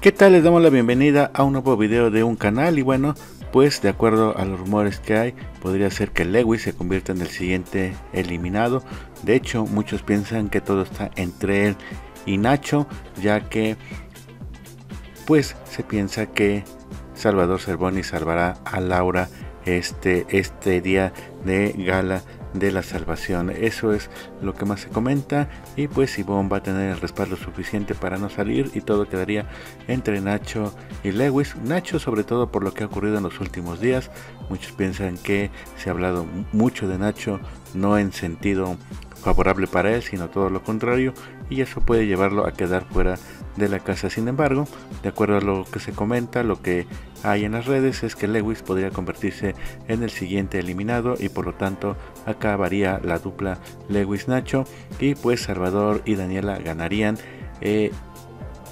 ¿Qué tal? Les damos la bienvenida a un nuevo video de un canal y bueno, pues de acuerdo a los rumores que hay, podría ser que Lewis se convierta en el siguiente eliminado. De hecho, muchos piensan que todo está entre él y Nacho, ya que pues se piensa que Salvador Cervoni salvará a Laura este, este día de gala de la salvación. Eso es lo que más se comenta. Y pues Ivonne va a tener el respaldo suficiente para no salir y todo quedaría entre Nacho y Lewis. Nacho sobre todo por lo que ha ocurrido en los últimos días. Muchos piensan que se ha hablado mucho de Nacho, no en sentido favorable para él, sino todo lo contrario, y eso puede llevarlo a quedar fuera de la casa. Sin embargo, de acuerdo a lo que se comenta, lo que hay en las redes es que Lewis podría convertirse en el siguiente eliminado y por lo tanto acabaría la dupla Lewis Nacho y pues Salvador y Daniela ganarían. Eh,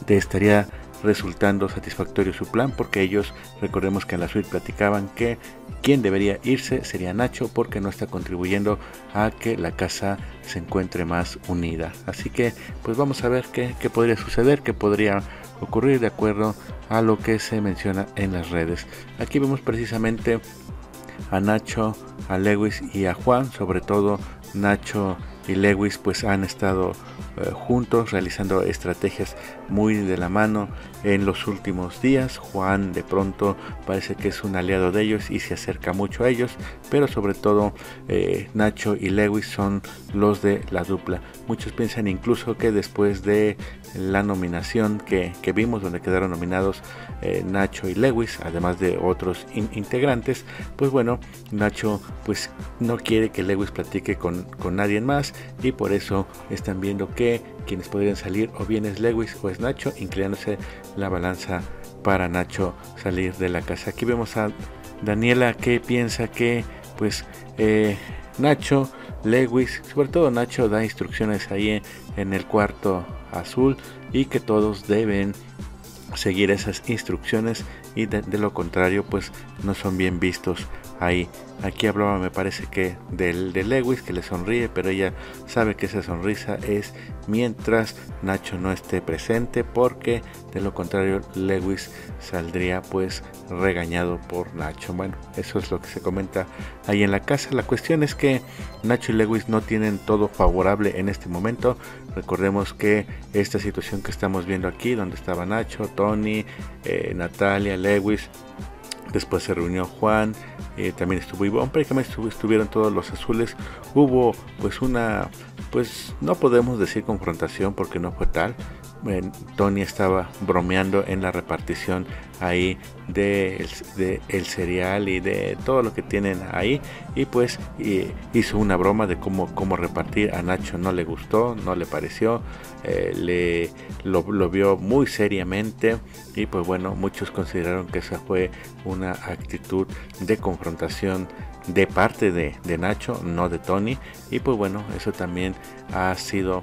estaría resultando satisfactorio su plan porque ellos recordemos que en la suite platicaban que quien debería irse sería Nacho porque no está contribuyendo a que la casa se encuentre más unida. Así que pues vamos a ver qué, qué podría suceder qué podría ocurrir de acuerdo a lo que se menciona en las redes. Aquí vemos precisamente a Nacho a Lewis y a Juan. Sobre todo Nacho y Lewis pues han estado juntos realizando estrategias muy de la mano en los últimos días. Juan de pronto parece que es un aliado de ellos y se acerca mucho a ellos, pero sobre todo eh, Nacho y Lewis son los de la dupla. Muchos piensan incluso que después de la nominación que, vimos, donde quedaron nominados eh, Nacho y Lewis, además de otros integrantes, pues bueno, Nacho pues no quiere que Lewis platique con, con nadie más y por eso están viendo que quienes podrían salir o bien es Lewis o es Nacho, inclinándose la balanza para Nacho salir de la casa. Aquí vemos a Daniela que piensa que pues eh, Nacho, Lewis, sobre todo Nacho da instrucciones ahí en, el cuarto azul y que todos deben seguir esas instrucciones y de, lo contrario pues no son bien vistos ahí. Aquí hablaba me parece que del de Lewis que le sonríe, pero ella sabe que esa sonrisa es mientras Nacho no esté presente porque de lo contrario Lewis saldría pues regañado por Nacho. Bueno, eso es lo que se comenta ahí en la casa. La cuestión es que Nacho y Lewis no tienen todo favorable en este momento. Recordemos que esta situación que estamos viendo aquí, donde estaba Nacho, Tony, eh, Natalia, Lewis, Después se reunió Juan, eh, también estuvo Ivonne, prácticamente estuvieron todos los azules. Hubo pues una, pues no podemos decir confrontación porque no fue tal, Tony estaba bromeando en la repartición ahí de, el cereal y de todo lo que tienen ahí. Y pues hizo una broma de cómo, cómo repartir. A Nacho no le gustó no le pareció eh, le lo, vio muy seriamente. Y pues bueno muchos consideraron que esa fue una actitud de confrontación de parte de, de Nacho no de Tony. Y pues bueno eso también ha sido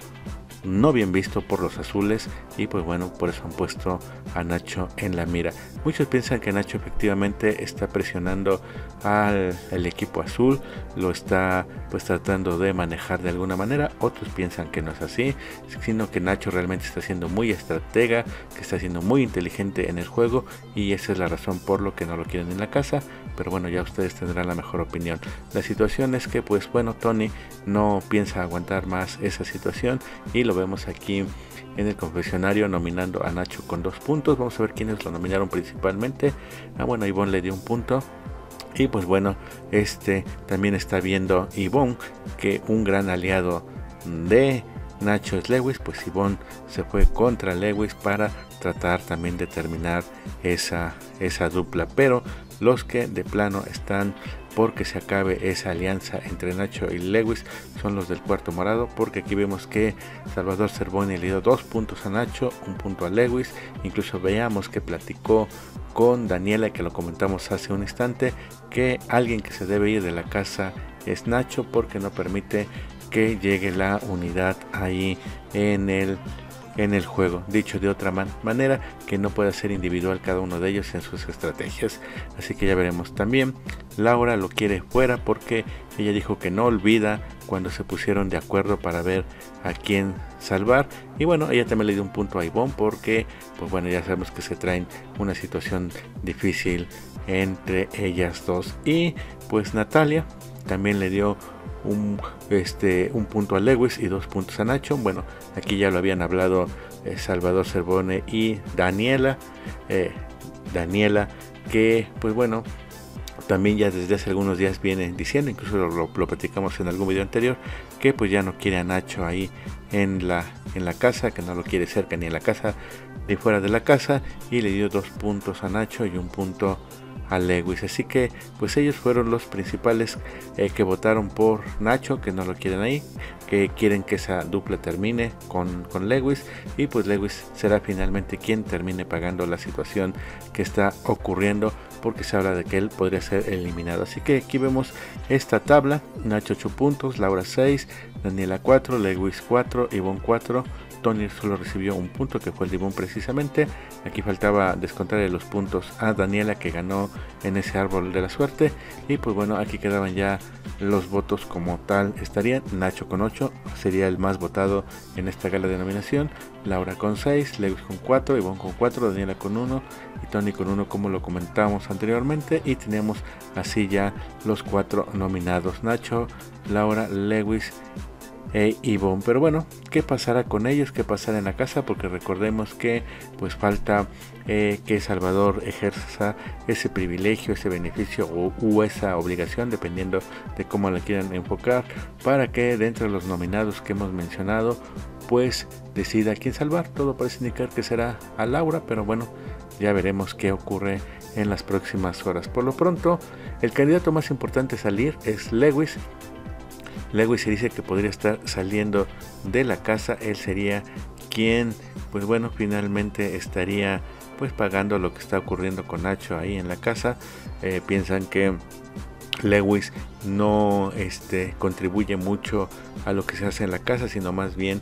no bien visto por los azules y pues bueno, por eso han puesto a Nacho en la mira. Muchos piensan que Nacho efectivamente está presionando al equipo azul, lo está pues tratando de manejar de alguna manera, otros piensan que no es así, sino que Nacho realmente está siendo muy estratega, que está siendo muy inteligente en el juego y esa es la razón por lo que no lo quieren en la casa, pero bueno, ya ustedes tendrán la mejor opinión. La situación es que pues bueno, Tony no piensa aguantar más esa situación y lo vemos aquí en el confesionario nominando a Nacho con dos puntos. Vamos a ver quiénes lo nominaron principalmente. Ah, bueno, Ivonne le dio un punto. Y pues bueno, este también está viendo Ivonne que un gran aliado de Nacho es Lewis, pues Ivonne se fue contra Lewis para tratar también de terminar esa, esa dupla. Pero los que de plano están porque se acabe esa alianza entre Nacho y Lewis. Son los del cuarto morado porque aquí vemos que Salvador Cervoni le dio dos puntos a Nacho, un punto a Lewis, incluso veamos que platicó con Daniela que lo comentamos hace un instante que alguien que se debe ir de la casa es Nacho porque no permite que llegue la unidad ahí en el en el juego, dicho de otra manera, que no pueda ser individual cada uno de ellos en sus estrategias. Así que ya veremos también. Laura lo quiere fuera porque ella dijo que no olvida cuando se pusieron de acuerdo para ver a quién salvar. Y bueno, ella también le dio un punto a Ivonne porque, pues bueno, ya sabemos que se traen una situación difícil entre ellas dos. Y pues Natalia también le dio un, este, un punto a Lewis y dos puntos a Nacho. Bueno, aquí ya lo habían hablado eh, Salvador Cervone y Daniela. Eh, Daniela, que pues bueno, también ya desde hace algunos días viene diciendo, incluso lo, lo, platicamos en algún video anterior, que pues ya no quiere a Nacho ahí en la, en la casa, que no lo quiere cerca ni en la casa ni fuera de la casa, y le dio dos puntos a Nacho y un punto a Lewis. Así que pues ellos fueron los principales eh, que votaron por Nacho, que no lo quieren ahí, que quieren que esa dupla termine con, con Lewis y pues Lewis será finalmente quien termine pagando la situación que está ocurriendo porque se habla de que él podría ser eliminado. Así que aquí vemos esta tabla, Nacho 8 puntos, Laura 6, Daniela 4, Lewis 4, Ivonne 4, Tony solo recibió un punto que fue el Dimon precisamente. Aquí faltaba descontarle los puntos a Daniela que ganó en ese árbol de la suerte. Y pues bueno, aquí quedaban ya los votos como tal. Estarían Nacho con 8, sería el más votado en esta gala de nominación. Laura con 6, Lewis con 4, Ivonne con 4, Daniela con 1 y Tony con 1 como lo comentamos anteriormente. Y teníamos así ya los cuatro nominados. Nacho, Laura, Lewis e Ivonne. Pero bueno, ¿qué pasará con ellos? ¿Qué pasará en la casa? Porque recordemos que pues falta eh, que Salvador ejerza ese privilegio, ese beneficio o, esa obligación, dependiendo de cómo la quieran enfocar, para que dentro de los nominados que hemos mencionado, pues decida quién salvar. Todo parece indicar que será a Laura, pero bueno, ya veremos qué ocurre en las próximas horas. Por lo pronto, el candidato más importante a salir es Lewis, Lewis se dice que podría estar saliendo de la casa. Él sería quien, pues bueno, finalmente estaría pues pagando lo que está ocurriendo con Nacho ahí en la casa. Eh, piensan que Lewis no este, contribuye mucho a lo que se hace en la casa, sino más bien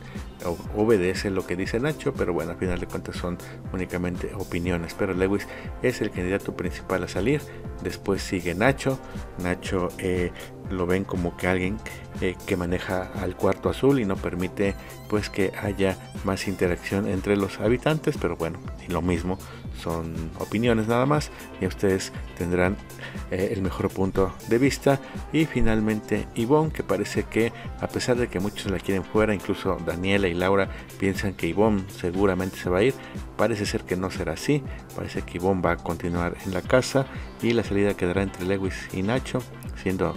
obedece lo que dice Nacho, pero bueno, al final de cuentas son únicamente opiniones. Pero Lewis es el candidato principal a salir, después sigue Nacho, Nacho eh, lo ven como que alguien eh, que maneja al cuarto azul y no permite pues que haya más interacción entre los habitantes pero bueno y lo mismo son opiniones nada más y ustedes tendrán eh, el mejor punto de vista. Y finalmente Ivonne que parece que a pesar de que muchos la quieren fuera incluso Daniela y Laura piensan que Ivonne seguramente se va a ir parece ser que no será así. Parece que Ivonne va a continuar en la casa y la salida quedará entre Lewis y Nacho siendo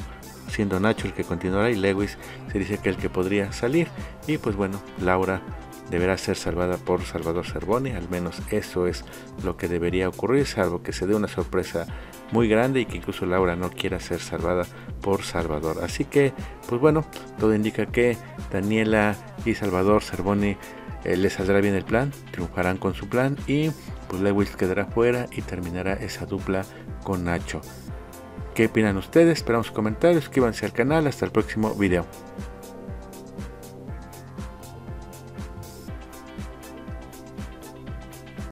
siendo Nacho el que continuará y Lewis se dice que el que podría salir. Y pues bueno, Laura deberá ser salvada por Salvador Cervoni, al menos eso es lo que debería ocurrir, salvo que se dé una sorpresa muy grande y que incluso Laura no quiera ser salvada por Salvador. Así que, pues bueno, todo indica que Daniela y Salvador Cervoni eh, les saldrá bien el plan, triunfarán con su plan y pues Lewis quedará fuera y terminará esa dupla con Nacho. ¿Qué opinan ustedes? Esperamos comentarios, suscríbanse al canal, hasta el próximo video.